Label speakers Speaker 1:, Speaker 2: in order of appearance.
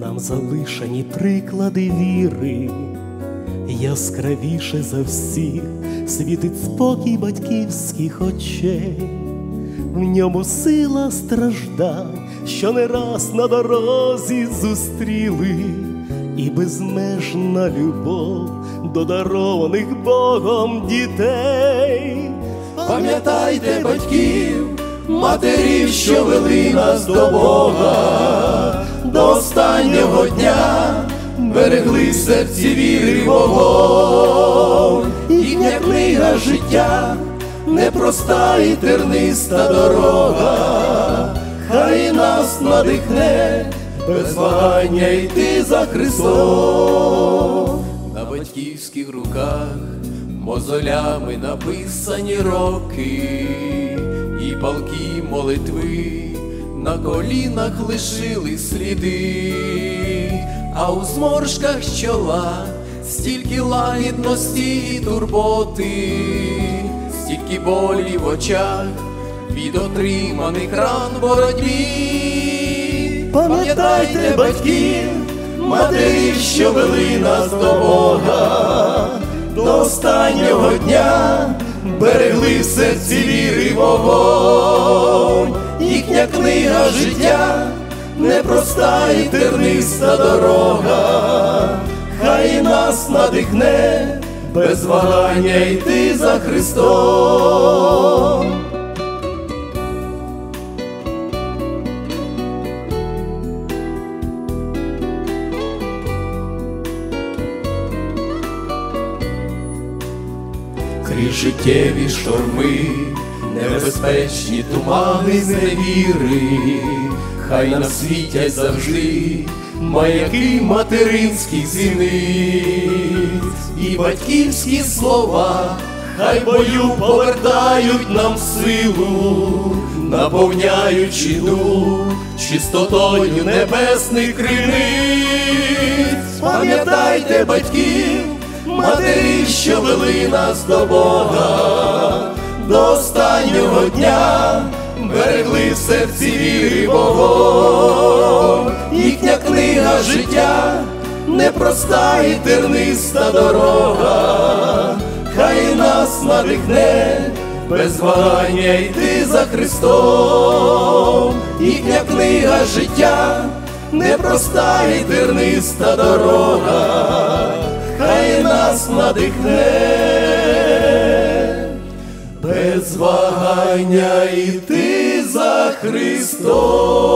Speaker 1: нам залишені приклади віри, яскравіше за всіх світить спокій батьківських очей, в ньому сила страждань, що не раз на дорозі зустріли, і безмежна любов до дарованих Богом дітей.
Speaker 2: Пам'ятайте батьків, матерів, що вели нас до Бога, до останнього дня берегли серці віри вогонь, їхня книга життя, непроста і терниста дорога, хай нас надихне, без вагання йти за Христом. На батьківських руках мозолями написані роки, палки молитви на колінах лишили сліди, а у зморшках чола стільки лагідності і турботи, стільки болі в очах від отриманих ран боротьбі. Пам'ятайте батьків, матерів, що вели нас до Бога, до останнього дня берегли в серці віри вогонь, їхня книга життя, непроста і терниста дорога, хай нас надихне, без вагання йти за Христом. Крізь життєві шторми, небезпечні тумани зневіри, хай нам світять завжди маяки материнських зіниць і батьківські слова, хай бою повертають нам силу, наповняючи дух чистотою небесних криниць. Пам'ятайте батьків матері, що вели нас до Бога, до останнього дня берегли в серці віри вогонь, їхня книга життя, непроста і терниста дорога, хай нас надихне, без вагання йти за Христом, їхня книга життя, непроста і терниста дорога нас надихне, без вагання йти за Христом.